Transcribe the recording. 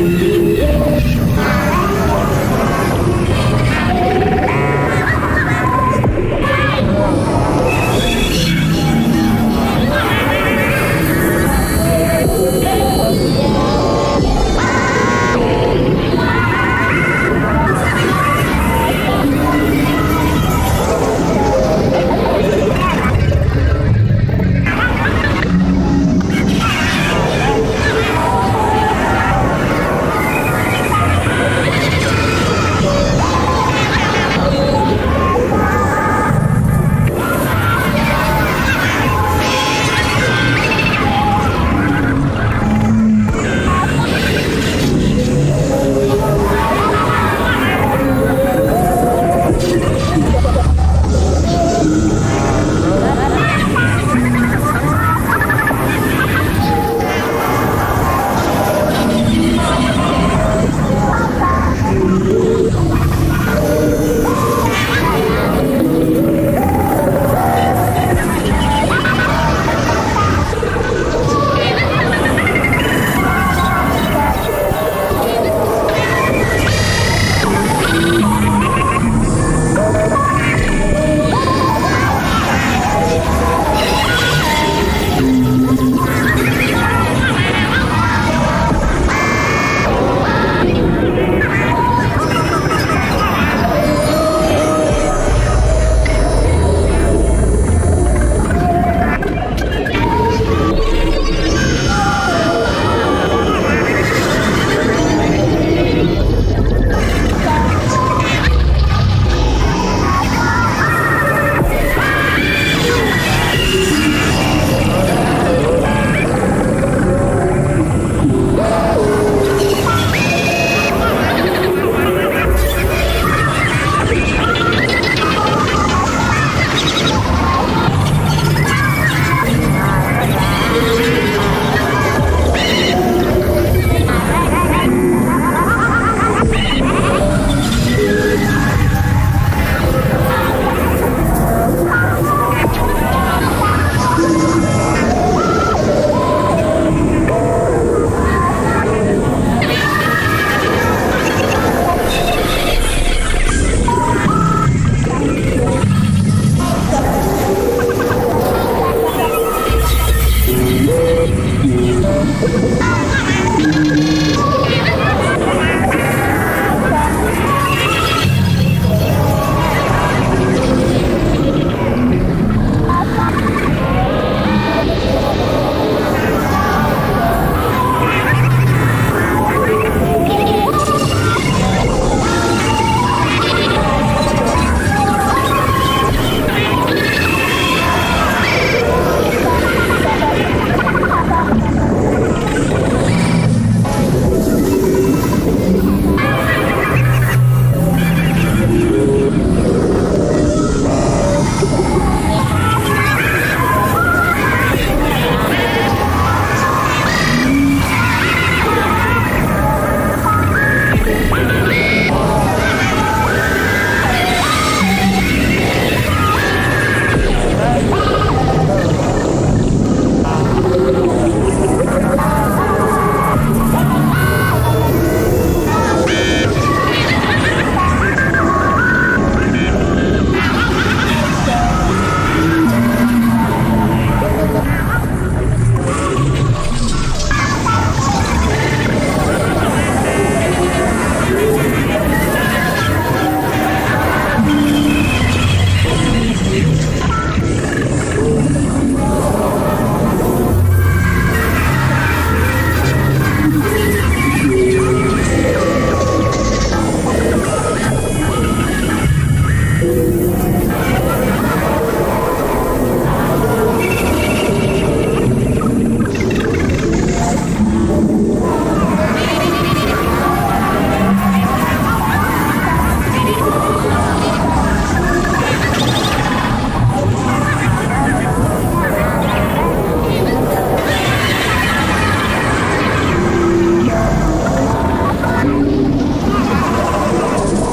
Yeah.